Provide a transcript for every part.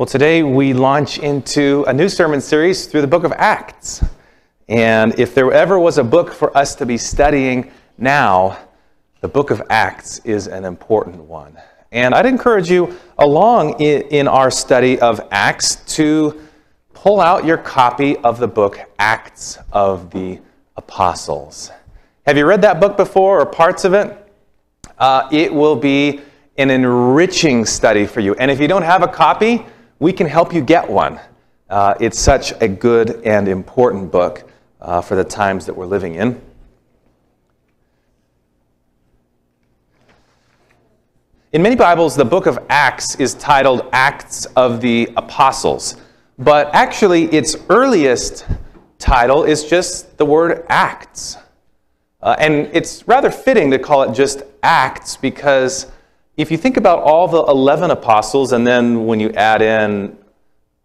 Well, today we launch into a new sermon series through the book of Acts. And if there ever was a book for us to be studying now, the book of Acts is an important one. And I'd encourage you, along in our study of Acts, to pull out your copy of the book Acts of the Apostles. Have you read that book before or parts of it? Uh, it will be an enriching study for you. And if you don't have a copy, we can help you get one. Uh, it's such a good and important book uh, for the times that we're living in. In many Bibles, the book of Acts is titled Acts of the Apostles, but actually, its earliest title is just the word Acts. Uh, and it's rather fitting to call it just Acts because if you think about all the 11 apostles, and then when you add in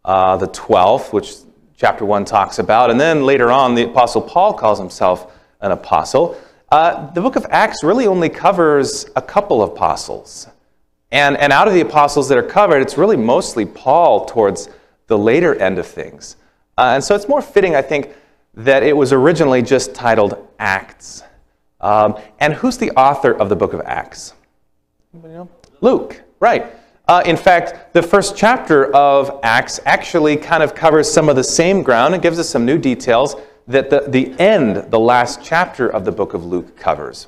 uh, the 12th, which chapter 1 talks about, and then later on, the apostle Paul calls himself an apostle, uh, the book of Acts really only covers a couple of apostles. And, and out of the apostles that are covered, it's really mostly Paul towards the later end of things. Uh, and so it's more fitting, I think, that it was originally just titled Acts. Um, and who's the author of the book of Acts? Luke, right. Uh, in fact, the first chapter of Acts actually kind of covers some of the same ground and gives us some new details that the, the end, the last chapter of the book of Luke covers.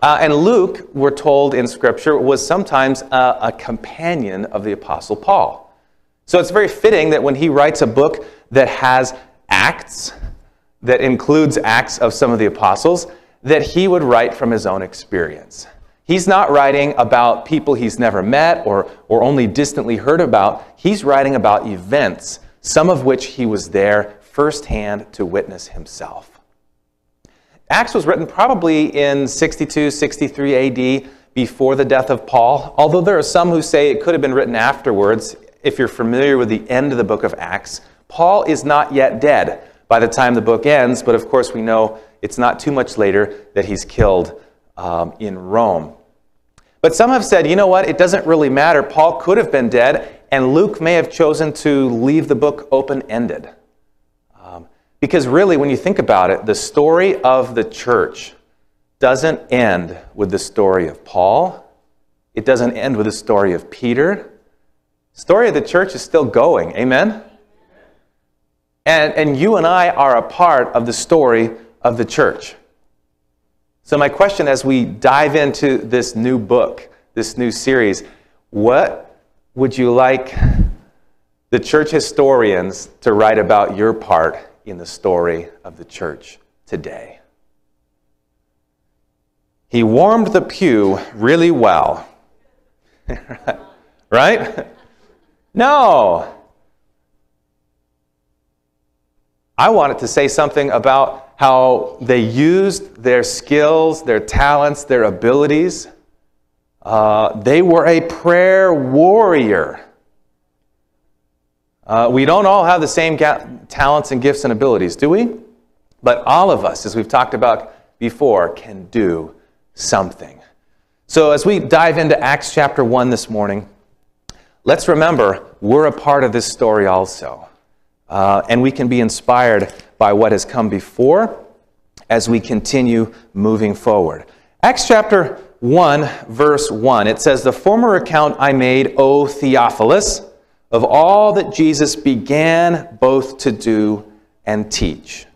Uh, and Luke, we're told in Scripture, was sometimes a, a companion of the Apostle Paul. So it's very fitting that when he writes a book that has acts, that includes acts of some of the apostles, that he would write from his own experience. He's not writing about people he's never met or, or only distantly heard about. He's writing about events, some of which he was there firsthand to witness himself. Acts was written probably in 62, 63 AD before the death of Paul, although there are some who say it could have been written afterwards. If you're familiar with the end of the book of Acts, Paul is not yet dead by the time the book ends, but of course we know it's not too much later that he's killed um, in Rome. But some have said, you know what, it doesn't really matter. Paul could have been dead, and Luke may have chosen to leave the book open ended. Um, because really, when you think about it, the story of the church doesn't end with the story of Paul, it doesn't end with the story of Peter. The story of the church is still going. Amen? And, and you and I are a part of the story of the church. So, my question as we dive into this new book, this new series, what would you like the church historians to write about your part in the story of the church today? He warmed the pew really well. right? No. I wanted to say something about how they used their skills, their talents, their abilities. Uh, they were a prayer warrior. Uh, we don't all have the same talents and gifts and abilities, do we? But all of us, as we've talked about before, can do something. So, as we dive into Acts chapter 1 this morning, let's remember we're a part of this story also. Uh, and we can be inspired by what has come before as we continue moving forward. Acts chapter 1, verse 1, it says, The former account I made, O Theophilus, of all that Jesus began both to do and teach,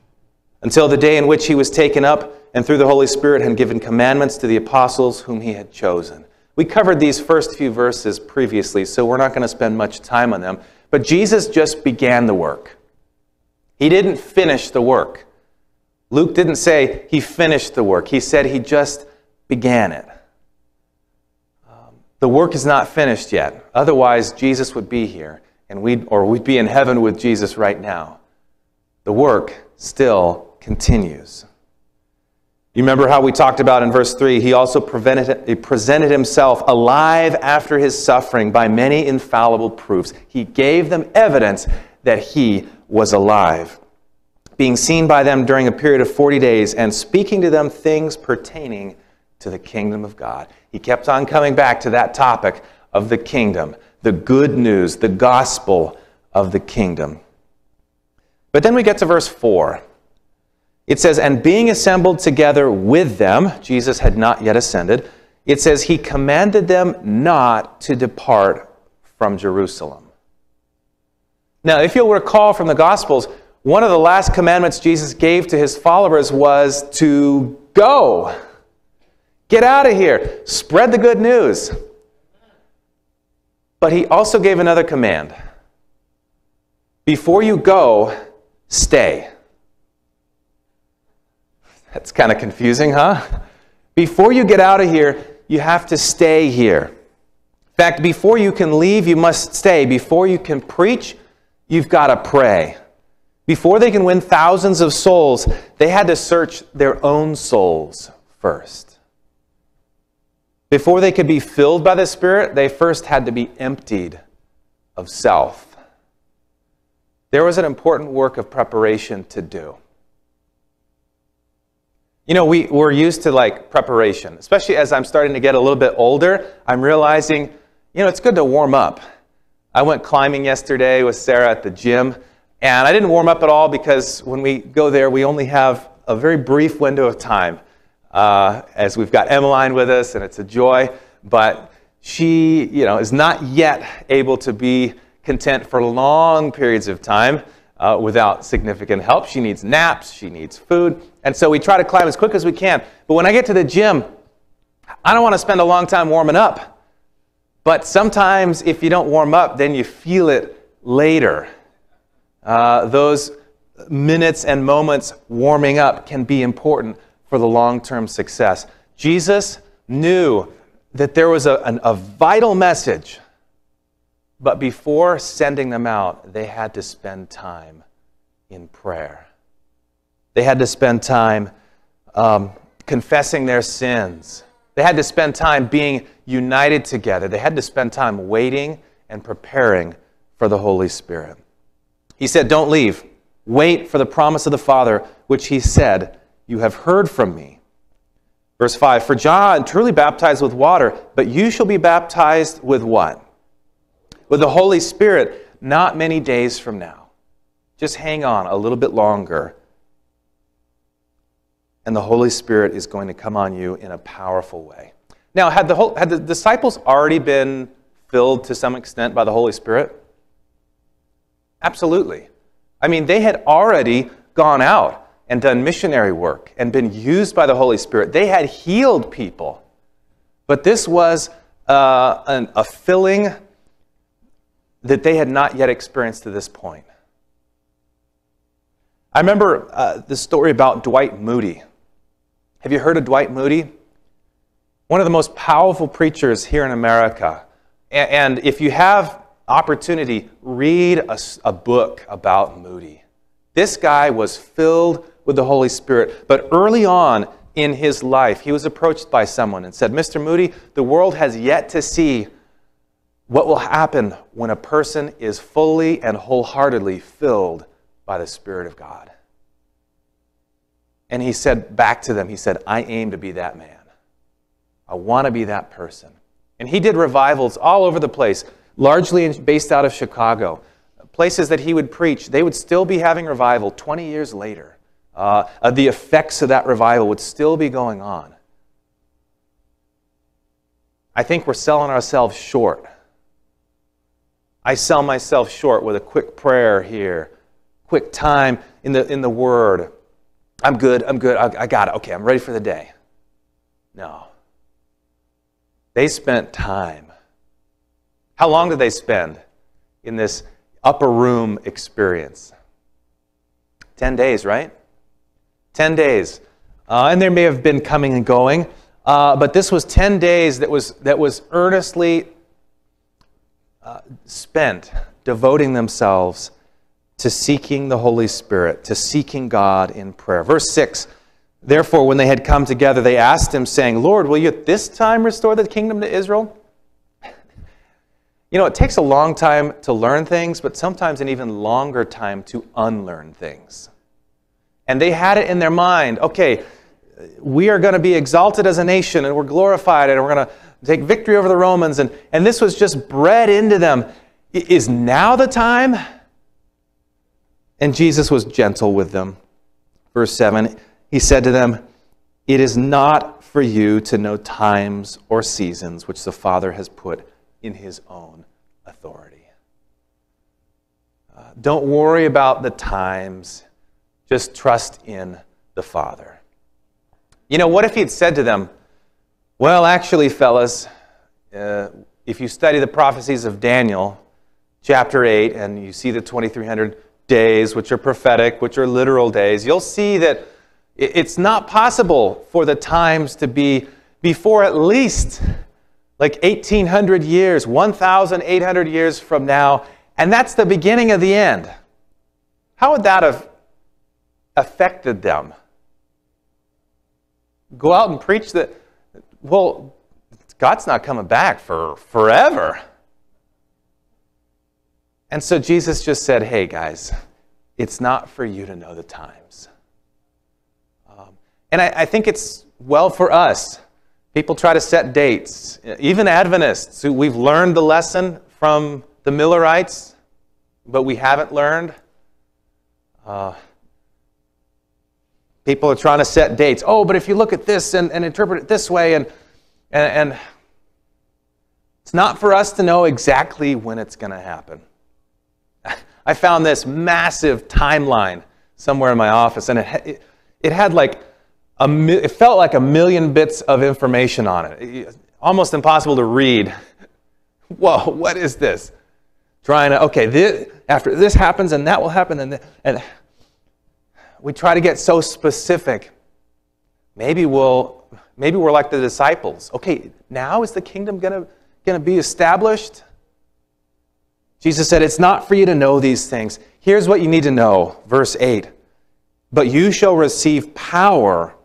until the day in which he was taken up and through the Holy Spirit had given commandments to the apostles whom he had chosen. We covered these first few verses previously, so we're not going to spend much time on them. But Jesus just began the work. He didn't finish the work. Luke didn't say he finished the work, he said he just began it. Um, the work is not finished yet. Otherwise, Jesus would be here, and we'd, or we'd be in heaven with Jesus right now. The work still continues. You remember how we talked about in verse 3 he also he presented himself alive after his suffering by many infallible proofs. He gave them evidence that he was alive, being seen by them during a period of 40 days and speaking to them things pertaining to the kingdom of God. He kept on coming back to that topic of the kingdom, the good news, the gospel of the kingdom. But then we get to verse 4. It says, And being assembled together with them, Jesus had not yet ascended, it says, He commanded them not to depart from Jerusalem. Now, if you'll recall from the Gospels, one of the last commandments Jesus gave to his followers was to go. Get out of here. Spread the good news. But he also gave another command before you go, stay. That's kind of confusing, huh? Before you get out of here, you have to stay here. In fact, before you can leave, you must stay. Before you can preach, you've got to pray. Before they can win thousands of souls, they had to search their own souls first. Before they could be filled by the Spirit, they first had to be emptied of self. There was an important work of preparation to do. You know, we, we're used to like preparation, especially as I'm starting to get a little bit older. I'm realizing, you know, it's good to warm up. I went climbing yesterday with Sarah at the gym, and I didn't warm up at all because when we go there, we only have a very brief window of time. Uh, as we've got Emmeline with us, and it's a joy, but she, you know, is not yet able to be content for long periods of time uh, without significant help. She needs naps, she needs food, and so we try to climb as quick as we can. But when I get to the gym, I don't want to spend a long time warming up. But sometimes if you don't warm up, then you feel it later. Uh, those minutes and moments warming up can be important for the long term success. Jesus knew that there was a, an, a vital message, but before sending them out, they had to spend time in prayer. They had to spend time um, confessing their sins. They had to spend time being united together. They had to spend time waiting and preparing for the Holy Spirit. He said, Don't leave. Wait for the promise of the Father, which he said, You have heard from me. Verse 5 For John truly baptized with water, but you shall be baptized with what? With the Holy Spirit not many days from now. Just hang on a little bit longer. And the Holy Spirit is going to come on you in a powerful way. Now, had the, whole, had the disciples already been filled to some extent by the Holy Spirit? Absolutely. I mean, they had already gone out and done missionary work and been used by the Holy Spirit. They had healed people. But this was uh, an, a filling that they had not yet experienced to this point. I remember uh, the story about Dwight Moody. Have you heard of Dwight Moody? One of the most powerful preachers here in America. And if you have opportunity, read a, a book about Moody. This guy was filled with the Holy Spirit, but early on in his life, he was approached by someone and said, Mr. Moody, the world has yet to see what will happen when a person is fully and wholeheartedly filled by the Spirit of God. And he said back to them, he said, I aim to be that man. I want to be that person. And he did revivals all over the place largely based out of Chicago. Places that he would preach, they would still be having revival 20 years later. Uh, uh, the effects of that revival would still be going on. I think we're selling ourselves short. I sell myself short with a quick prayer here, quick time in the, in the Word. I'm good, I'm good, I, I got it. Okay, I'm ready for the day. No. They spent time how long did they spend in this upper room experience? 10 days, right? 10 days. Uh, and there may have been coming and going, uh, but this was 10 days that was, that was earnestly uh, spent devoting themselves to seeking the Holy Spirit, to seeking God in prayer. Verse 6 Therefore, when they had come together, they asked him, saying, Lord, will you at this time restore the kingdom to Israel? You know, it takes a long time to learn things, but sometimes an even longer time to unlearn things. And they had it in their mind okay, we are going to be exalted as a nation and we're glorified and we're going to take victory over the Romans, and, and this was just bred into them. Is now the time? And Jesus was gentle with them. Verse 7 He said to them, It is not for you to know times or seasons which the Father has put in his own authority. Uh, don't worry about the times, just trust in the Father. You know, what if he had said to them, Well, actually, fellas, uh, if you study the prophecies of Daniel, chapter 8, and you see the 2300 days, which are prophetic, which are literal days, you'll see that it's not possible for the times to be before at least like 1800 years, 1800 years from now, and that's the beginning of the end. How would that have affected them? Go out and preach that, well, God's not coming back for forever. And so Jesus just said, hey, guys, it's not for you to know the times. And I, I think it's well for us. People try to set dates. Even Adventists, we've learned the lesson from the Millerites, but we haven't learned. Uh, people are trying to set dates. Oh, but if you look at this and, and interpret it this way, and, and, and it's not for us to know exactly when it's going to happen. I found this massive timeline somewhere in my office, and it, it, it had like a, it felt like a million bits of information on it. Almost impossible to read. Whoa, what is this? Trying to, okay, this, after this happens and that will happen, and, and we try to get so specific. Maybe we'll, maybe we're like the disciples. Okay, now is the kingdom going to be established? Jesus said, It's not for you to know these things. Here's what you need to know. Verse 8 But you shall receive power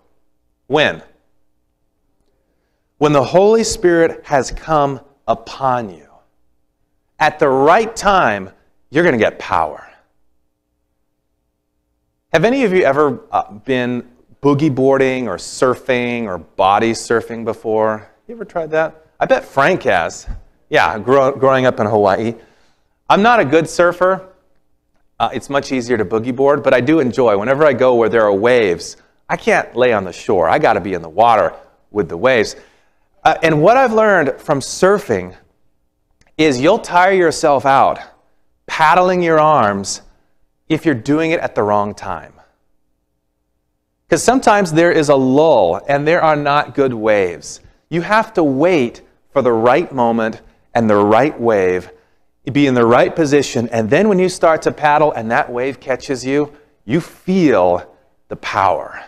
when? When the Holy Spirit has come upon you. At the right time, you're going to get power. Have any of you ever uh, been boogie boarding or surfing or body surfing before? You ever tried that? I bet Frank has. Yeah, grow, growing up in Hawaii. I'm not a good surfer. Uh, it's much easier to boogie board, but I do enjoy. Whenever I go where there are waves, I can't lay on the shore. I got to be in the water with the waves. Uh, and what I've learned from surfing is you'll tire yourself out paddling your arms if you're doing it at the wrong time. Because sometimes there is a lull and there are not good waves. You have to wait for the right moment and the right wave, be in the right position, and then when you start to paddle and that wave catches you, you feel the power.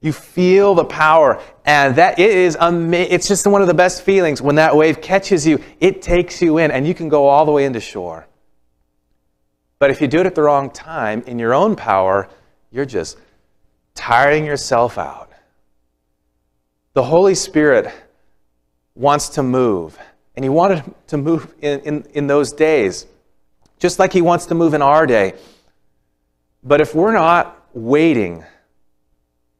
You feel the power, and that it is amazing. It's just one of the best feelings when that wave catches you. It takes you in, and you can go all the way into shore. But if you do it at the wrong time, in your own power, you're just tiring yourself out. The Holy Spirit wants to move. And he wanted to move in, in, in those days, just like he wants to move in our day. But if we're not waiting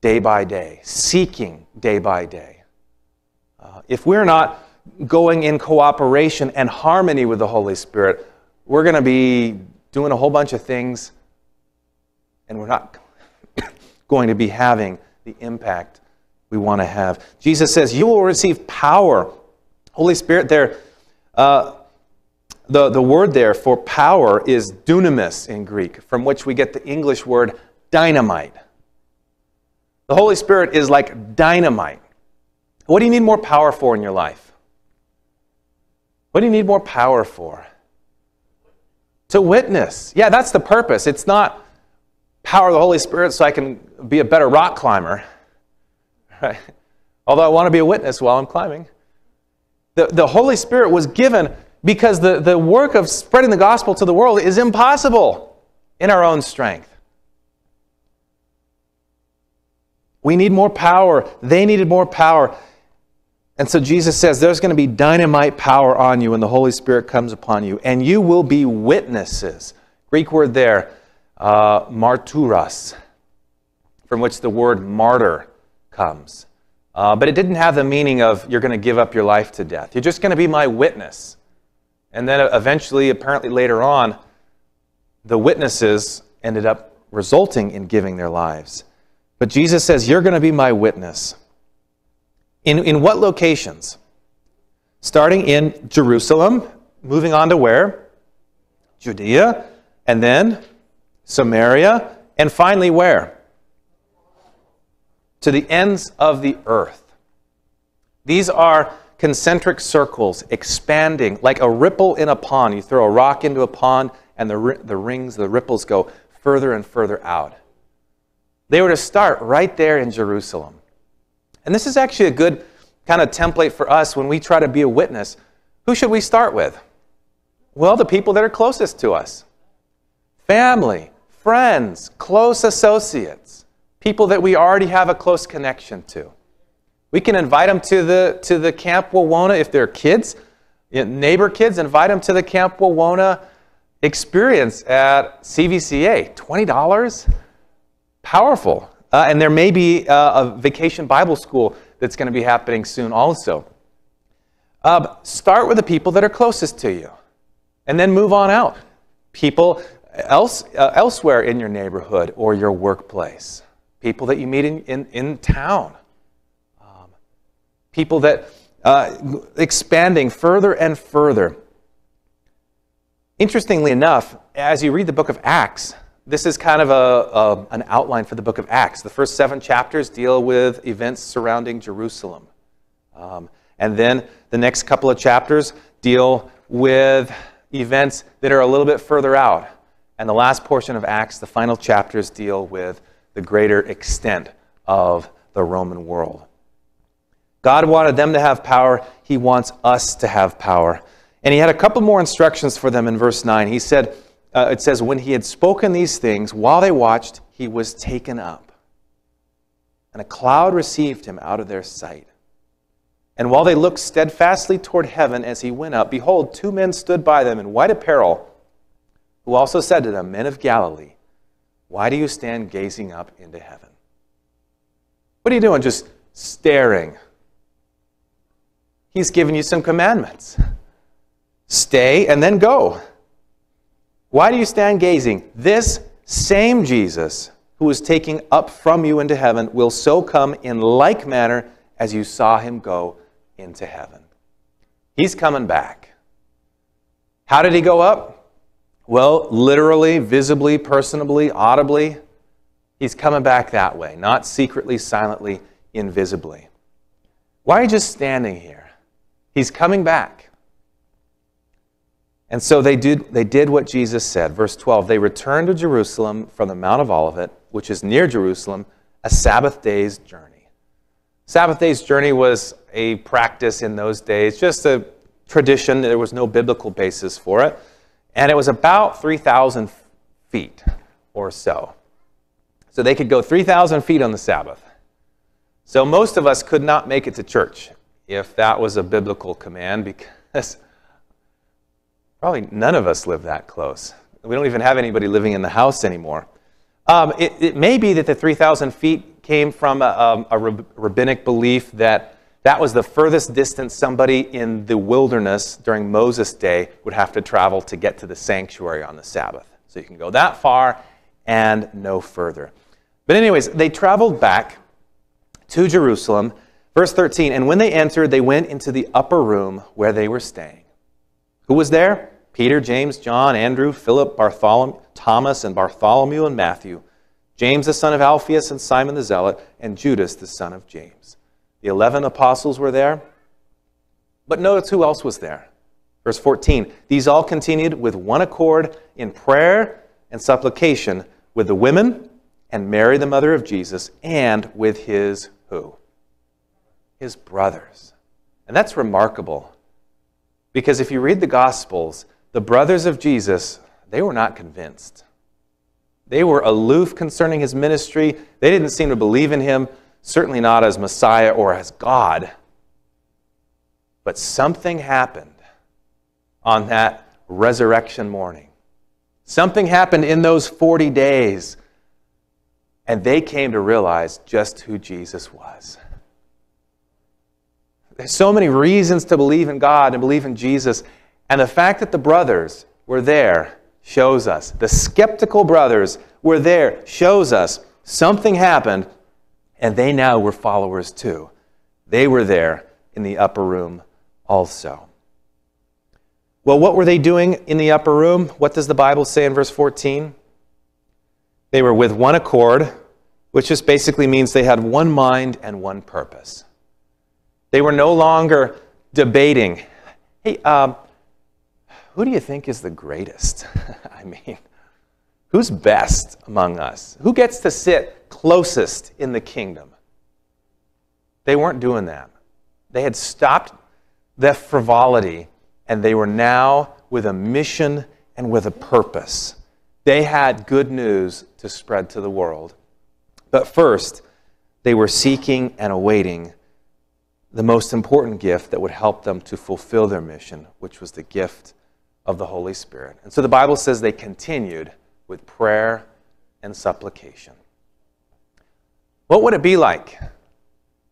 day by day, seeking day by day, uh, if we're not going in cooperation and harmony with the Holy Spirit, we're going to be doing a whole bunch of things and we're not going to be having the impact we want to have. Jesus says, You will receive power. Holy Spirit, there, uh, the, the word there for power is dunamis in Greek, from which we get the English word dynamite. The Holy Spirit is like dynamite. What do you need more power for in your life? What do you need more power for? To witness. Yeah, that's the purpose. It's not power of the Holy Spirit so I can be a better rock climber. Right? Although I want to be a witness while I'm climbing. The, the Holy Spirit was given because the, the work of spreading the gospel to the world is impossible in our own strength. We need more power. They needed more power. And so Jesus says there's going to be dynamite power on you when the Holy Spirit comes upon you, and you will be witnesses. Greek word there, uh, marturas, from which the word martyr comes. Uh, but it didn't have the meaning of you're going to give up your life to death. You're just going to be my witness. And then eventually, apparently later on, the witnesses ended up resulting in giving their lives. But Jesus says, You're going to be my witness. In, in what locations? Starting in Jerusalem, moving on to where? Judea, and then Samaria, and finally where? To the ends of the earth. These are concentric circles expanding like a ripple in a pond. You throw a rock into a pond, and the, the rings, the ripples go further and further out. They were to start right there in Jerusalem. And this is actually a good kind of template for us when we try to be a witness. Who should we start with? Well, the people that are closest to us family, friends, close associates, people that we already have a close connection to. We can invite them to the, to the Camp Wawona if they're kids, neighbor kids, invite them to the Camp Wawona experience at CVCA. $20? Powerful. Uh, and there may be uh, a vacation Bible school that's going to be happening soon also. Uh, start with the people that are closest to you and then move on out. People else, uh, elsewhere in your neighborhood or your workplace, people that you meet in, in, in town, um, people that uh, expanding further and further. Interestingly enough, as you read the book of Acts, this is kind of a, a, an outline for the book of Acts. The first seven chapters deal with events surrounding Jerusalem. Um, and then the next couple of chapters deal with events that are a little bit further out. And the last portion of Acts, the final chapters, deal with the greater extent of the Roman world. God wanted them to have power. He wants us to have power. And he had a couple more instructions for them in verse 9. He said, uh, it says, When he had spoken these things, while they watched, he was taken up. And a cloud received him out of their sight. And while they looked steadfastly toward heaven as he went up, behold, two men stood by them in white apparel, who also said to them, Men of Galilee, why do you stand gazing up into heaven? What are you doing? Just staring. He's given you some commandments. Stay and then go. Why do you stand gazing? This same Jesus who is taking up from you into heaven will so come in like manner as you saw him go into heaven. He's coming back. How did he go up? Well, literally, visibly, personably, audibly. He's coming back that way, not secretly, silently, invisibly. Why are you just standing here? He's coming back. And so they did, they did what Jesus said. Verse 12 They returned to Jerusalem from the Mount of Olivet, which is near Jerusalem, a Sabbath day's journey. Sabbath day's journey was a practice in those days, just a tradition. There was no biblical basis for it. And it was about 3,000 feet or so. So they could go 3,000 feet on the Sabbath. So most of us could not make it to church if that was a biblical command because probably none of us live that close. We don't even have anybody living in the house anymore. Um, it, it, may be that the 3,000 feet came from a, a, a rabbinic belief that that was the furthest distance somebody in the wilderness during Moses' day would have to travel to get to the sanctuary on the Sabbath. So you can go that far and no further. But, anyways, they traveled back to Jerusalem. Verse 13, and when they entered, they went into the upper room where they were staying. Who was there? Peter, James, John, Andrew, Philip, Bartholomew, Thomas, and Bartholomew and Matthew, James the son of Alphaeus and Simon the Zealot, and Judas the son of James. The eleven apostles were there. But notice who else was there. Verse 14 These all continued with one accord in prayer and supplication with the women and Mary, the mother of Jesus, and with his who? His brothers. And that's remarkable. Because if you read the Gospels, the brothers of Jesus, they were not convinced. They were aloof concerning his ministry. They didn't seem to believe in him, certainly not as Messiah or as God. But something happened on that resurrection morning. Something happened in those 40 days, and they came to realize just who Jesus was. So many reasons to believe in God and believe in Jesus. And the fact that the brothers were there shows us, the skeptical brothers were there shows us something happened, and they now were followers too. They were there in the upper room also. Well, what were they doing in the upper room? What does the Bible say in verse 14? They were with one accord, which just basically means they had one mind and one purpose. They were no longer debating, hey, um, who do you think is the greatest? I mean, who's best among us? Who gets to sit closest in the kingdom? They weren't doing that. They had stopped the frivolity and they were now with a mission and with a purpose. They had good news to spread to the world. But first, they were seeking and awaiting the most important gift that would help them to fulfill their mission, which was the gift of the Holy Spirit. And so the Bible says they continued with prayer and supplication. What would it be like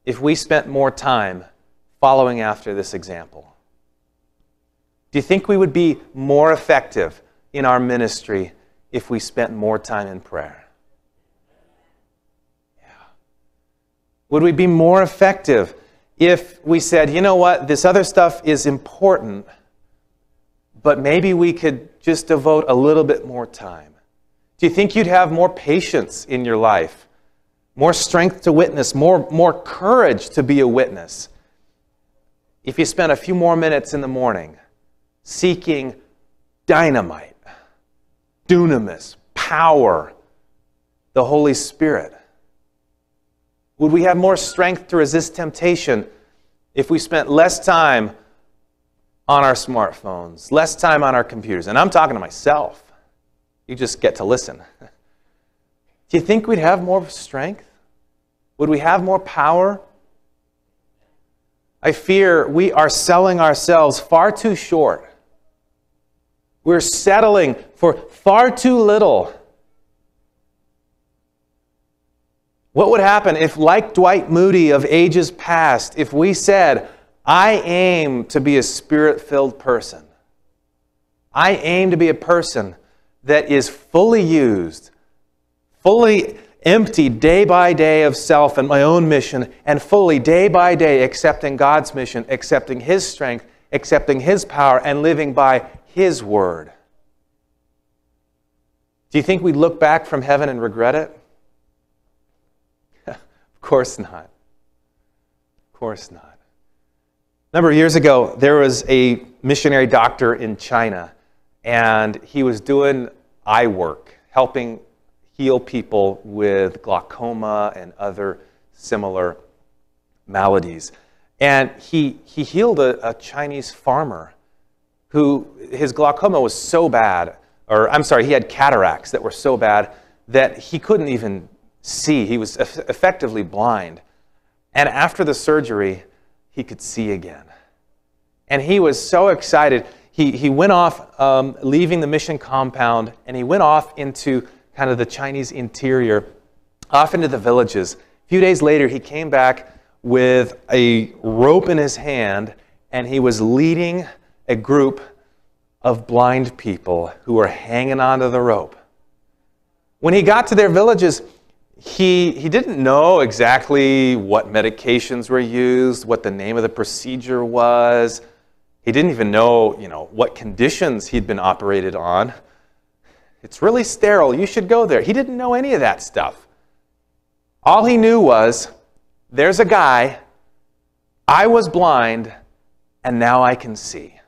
if we spent more time following after this example? Do you think we would be more effective in our ministry if we spent more time in prayer? Yeah. Would we be more effective if we said, you know what, this other stuff is important, but maybe we could just devote a little bit more time? Do you think you'd have more patience in your life, more strength to witness, more, more courage to be a witness if you spent a few more minutes in the morning seeking dynamite, dunamis, power, the Holy Spirit? Would we have more strength to resist temptation if we spent less time on our smartphones, less time on our computers? And I'm talking to myself. You just get to listen. Do you think we'd have more strength? Would we have more power? I fear we are selling ourselves far too short. We're settling for far too little. What would happen if, like Dwight Moody of ages past, if we said, I aim to be a spirit filled person? I aim to be a person that is fully used, fully emptied day by day of self and my own mission, and fully day by day accepting God's mission, accepting His strength, accepting His power, and living by His word. Do you think we'd look back from heaven and regret it? Course not. Of course not. A number of years ago, there was a missionary doctor in China, and he was doing eye work, helping heal people with glaucoma and other similar maladies. And he, he healed a, a Chinese farmer who his glaucoma was so bad, or I'm sorry, he had cataracts that were so bad that he couldn't even see. He was effectively blind. And after the surgery, he could see again. And he was so excited he, he went off, um, leaving the mission compound, and he went off into kind of the Chinese interior, off into the villages. A few days later, he came back with a rope in his hand, and he was leading a group of blind people who were hanging onto the rope. When he got to their villages, he, he didn't know exactly what medications were used, what the name of the procedure was, he didn't even know, you know, what conditions he'd been operated on. It's really sterile. You should go there. He didn't know any of that stuff. All he knew was there's a guy, I was blind, and now I can see.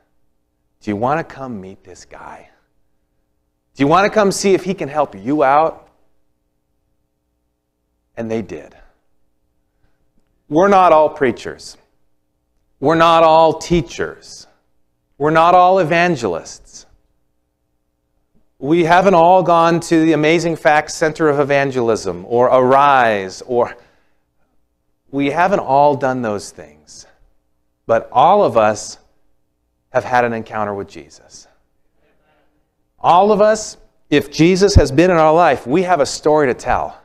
Do you want to come meet this guy? Do you want to come see if he can help you out? And they did. We're not all preachers. We're not all teachers. We're not all evangelists. We haven't all gone to the Amazing Facts Center of Evangelism or Arise or we haven't all done those things. But all of us have had an encounter with Jesus. All of us, if Jesus has been in our life, we have a story to tell.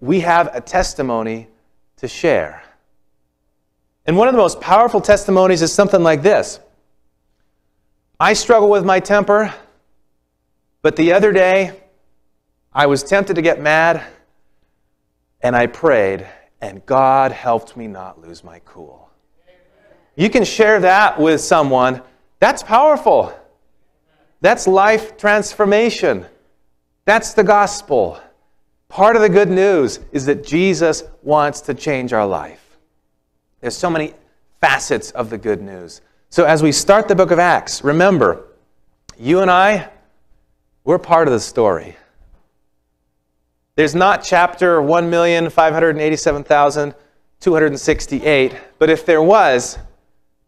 We have a testimony to share. And one of the most powerful testimonies is something like this I struggle with my temper, but the other day I was tempted to get mad, and I prayed, and God helped me not lose my cool. You can share that with someone. That's powerful. That's life transformation. That's the gospel. Part of the good news is that Jesus wants to change our life. There's so many facets of the good news. So as we start the book of Acts, remember, you and I, we're part of the story. There's not chapter 1,587,268, but if there was,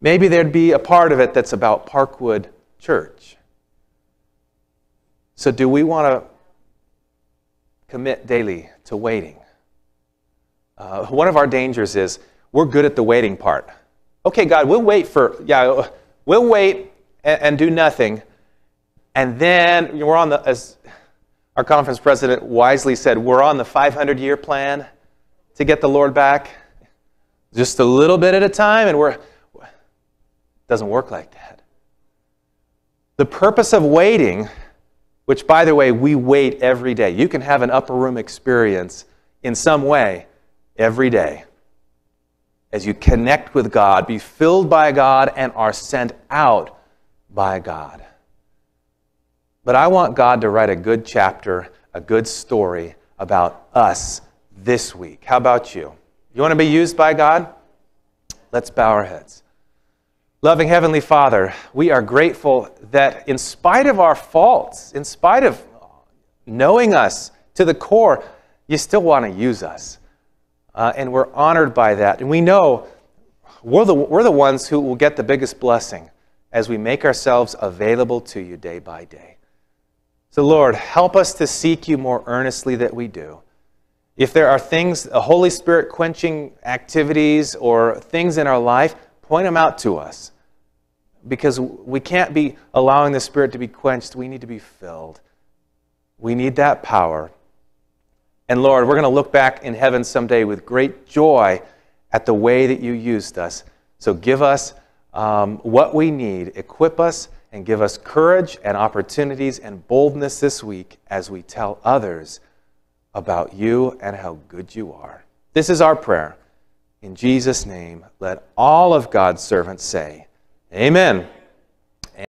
maybe there'd be a part of it that's about Parkwood Church. So, do we want to commit daily to waiting? Uh, one of our dangers is we're good at the waiting part. Okay, God, we'll wait for, yeah, we'll wait and, and do nothing. And then we're on the, as our conference president wisely said, we're on the 500 year plan to get the Lord back. Just a little bit at a time, and we're, doesn't work like that. The purpose of waiting, which by the way, we wait every day. You can have an upper room experience in some way every day as you connect with God, be filled by God, and are sent out by God. But I want God to write a good chapter, a good story about us this week. How about you? You want to be used by God? Let's bow our heads. Loving Heavenly Father, we are grateful that in spite of our faults, in spite of knowing us to the core, you still want to use us. Uh, and we're honored by that. And we know we're the, we're the ones who will get the biggest blessing as we make ourselves available to you day by day. So, Lord, help us to seek you more earnestly that we do. If there are things, Holy Spirit quenching activities or things in our life, point them out to us. Because we can't be allowing the Spirit to be quenched. We need to be filled. We need that power. And Lord, we're going to look back in heaven someday with great joy at the way that you used us. So give us um, what we need, equip us, and give us courage and opportunities and boldness this week as we tell others about you and how good you are. This is our prayer. In Jesus' name, let all of God's servants say, Amen.